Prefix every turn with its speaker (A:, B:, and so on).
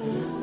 A: 오.